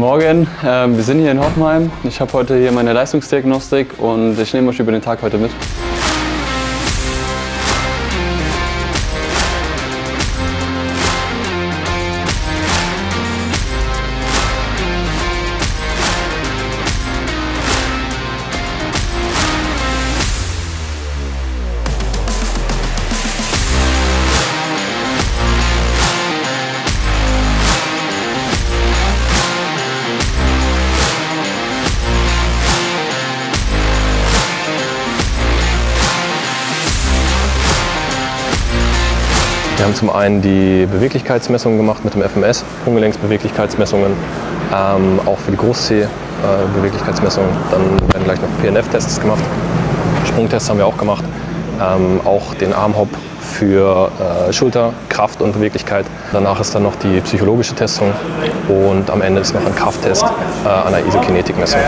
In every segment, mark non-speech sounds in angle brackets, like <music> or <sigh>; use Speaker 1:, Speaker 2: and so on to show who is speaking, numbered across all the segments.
Speaker 1: Morgen, ähm, wir sind hier in Hoffenheim. Ich habe heute hier meine Leistungsdiagnostik und ich nehme euch über den Tag heute mit.
Speaker 2: Wir haben zum einen die Beweglichkeitsmessungen gemacht mit dem FMS, Sprunggelenksbeweglichkeitsmessungen, ähm, auch für die Groß-C-Beweglichkeitsmessungen. Dann werden gleich noch PNF-Tests gemacht. Sprungtests haben wir auch gemacht. Ähm, auch den Armhop für äh, Schulter, Kraft und Beweglichkeit. Danach ist dann noch die psychologische Testung und am Ende ist noch ein Krafttest äh, an der Isokinetikmessung.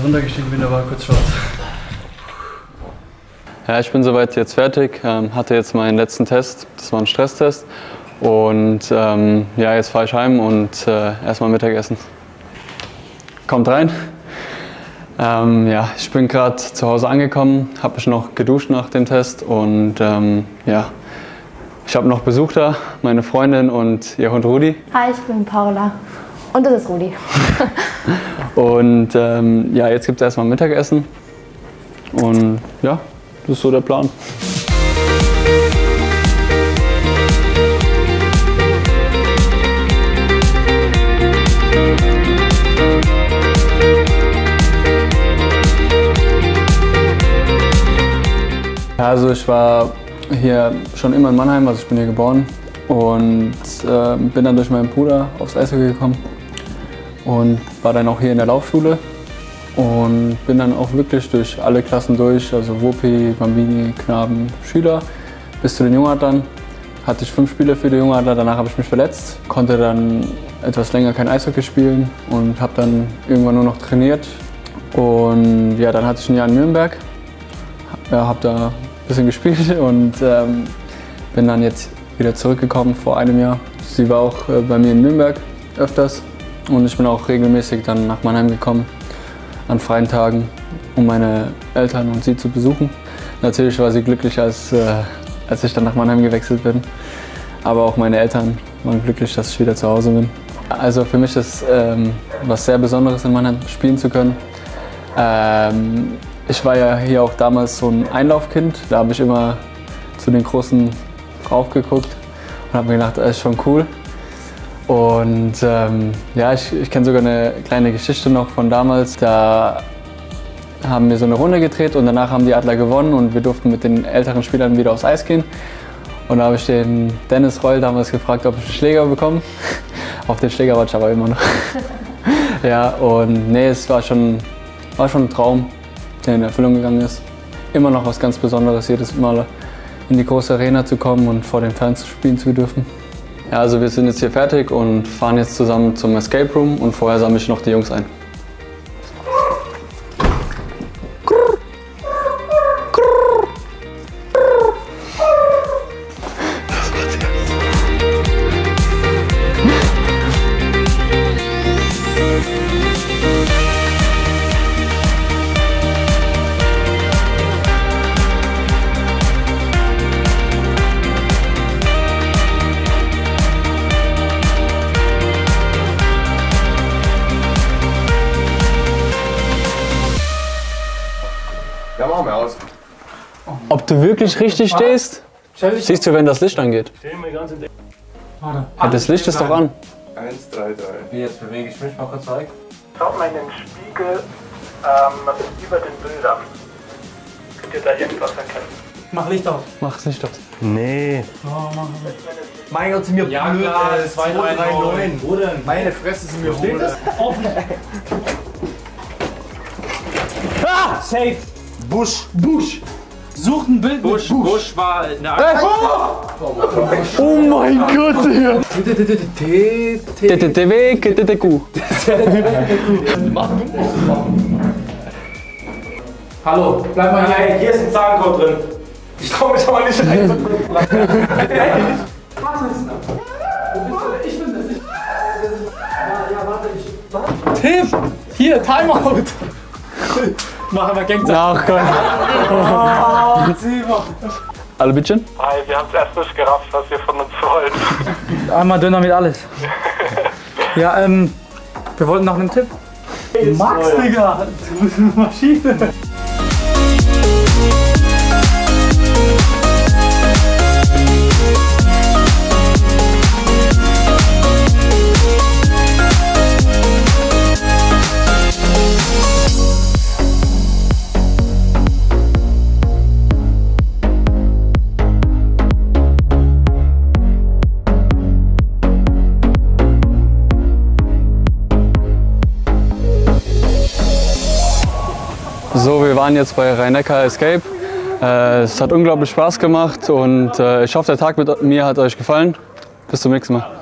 Speaker 3: Ich runtergestiegen, bin aber kurz schwarz.
Speaker 1: Ja, ich bin soweit jetzt fertig, ähm, hatte jetzt meinen letzten Test, das war ein Stresstest. Und ähm, ja, jetzt fahre ich heim und äh, erstmal Mittagessen. Kommt rein. Ähm, ja, ich bin gerade zu Hause angekommen, habe mich noch geduscht nach dem Test und ähm, ja, ich habe noch Besuch da, meine Freundin und ihr Hund Rudi.
Speaker 4: Hi, ich bin Paula. Und das ist Rudi. <laughs>
Speaker 1: Und ähm, ja, jetzt gibt es erstmal Mittagessen. Und ja, das ist so der Plan. Also ich war hier schon immer in Mannheim, also ich bin hier geboren und äh, bin dann durch meinen Bruder aufs Eishockey gekommen und war dann auch hier in der Laufschule und bin dann auch wirklich durch alle Klassen durch, also Wuppi, Bambini, Knaben, Schüler, bis zu den Jungadlern. Hatte ich fünf Spiele für die Jungadler, danach habe ich mich verletzt, konnte dann etwas länger kein Eishockey spielen und habe dann irgendwann nur noch trainiert. Und ja, dann hatte ich ein Jahr in Nürnberg, ja, habe da ein bisschen gespielt <laughs> und ähm, bin dann jetzt wieder zurückgekommen vor einem Jahr. Sie war auch äh, bei mir in Nürnberg öfters und ich bin auch regelmäßig dann nach Mannheim gekommen an freien Tagen, um meine Eltern und sie zu besuchen. Natürlich war sie glücklich, als, äh, als ich dann nach Mannheim gewechselt bin. Aber auch meine Eltern waren glücklich, dass ich wieder zu Hause bin. Also für mich ist ähm, was sehr Besonderes in Mannheim spielen zu können. Ähm, ich war ja hier auch damals so ein Einlaufkind. Da habe ich immer zu den Großen raufgeguckt und habe mir gedacht, das ist schon cool. Und ähm, ja, ich, ich kenne sogar eine kleine Geschichte noch von damals. Da haben wir so eine Runde gedreht und danach haben die Adler gewonnen und wir durften mit den älteren Spielern wieder aufs Eis gehen. Und da habe ich den Dennis Reul damals gefragt, ob ich einen Schläger bekomme. <laughs> Auf den Schläger warte ich aber immer noch. <laughs> ja, und nee, es war schon, war schon ein Traum, der in Erfüllung gegangen ist. Immer noch was ganz Besonderes, jedes Mal in die große Arena zu kommen und vor den Fans spielen zu dürfen. Ja, also wir sind jetzt hier fertig und fahren jetzt zusammen zum Escape Room und vorher sammle ich noch die Jungs ein.
Speaker 5: Ja, machen wir aus.
Speaker 1: Ob du wirklich richtig stehst? Siehst du, wenn das Licht angeht? Ja, das Licht ist doch an.
Speaker 5: 1, 3, 3.
Speaker 3: Jetzt bewege ich mich mal kurz weg.
Speaker 6: Schaut mal in den Spiegel ähm, über den Bildern. Könnt ihr da irgendwas erkennen?
Speaker 3: Mach Licht aus.
Speaker 1: Mach das Licht aus.
Speaker 2: Nee.
Speaker 3: Mein Gott, sind mir
Speaker 7: Ja,
Speaker 3: blöd.
Speaker 7: klar,
Speaker 3: äh,
Speaker 7: 2, 3, 9. Wo denn?
Speaker 3: Meine Fresse sind mir
Speaker 7: das? Offen.
Speaker 3: Ah, safe.
Speaker 7: Busch. Busch.
Speaker 3: Sucht ein Bild Busch, Busch. war eine
Speaker 1: Oh mein Gott, Digga.
Speaker 3: Hallo, bleib mal hier. Hey, hier ist ein Zahncode drin. Ich trau mich aber nicht rein.
Speaker 1: Tipp! Hier, Timeout! Machen wir Gang Ach Gott. Alle Bittchen?
Speaker 6: Hi, wir haben es erst nicht gerafft, was ihr von uns wollt.
Speaker 3: Einmal Döner mit alles. Ja, ähm, wir wollten noch einen Tipp. Max, Digga, du bist eine Maschine.
Speaker 1: So, wir waren jetzt bei Rhein-Neckar Escape. Äh, es hat unglaublich Spaß gemacht und äh, ich hoffe, der Tag mit mir hat euch gefallen. Bis zum nächsten Mal.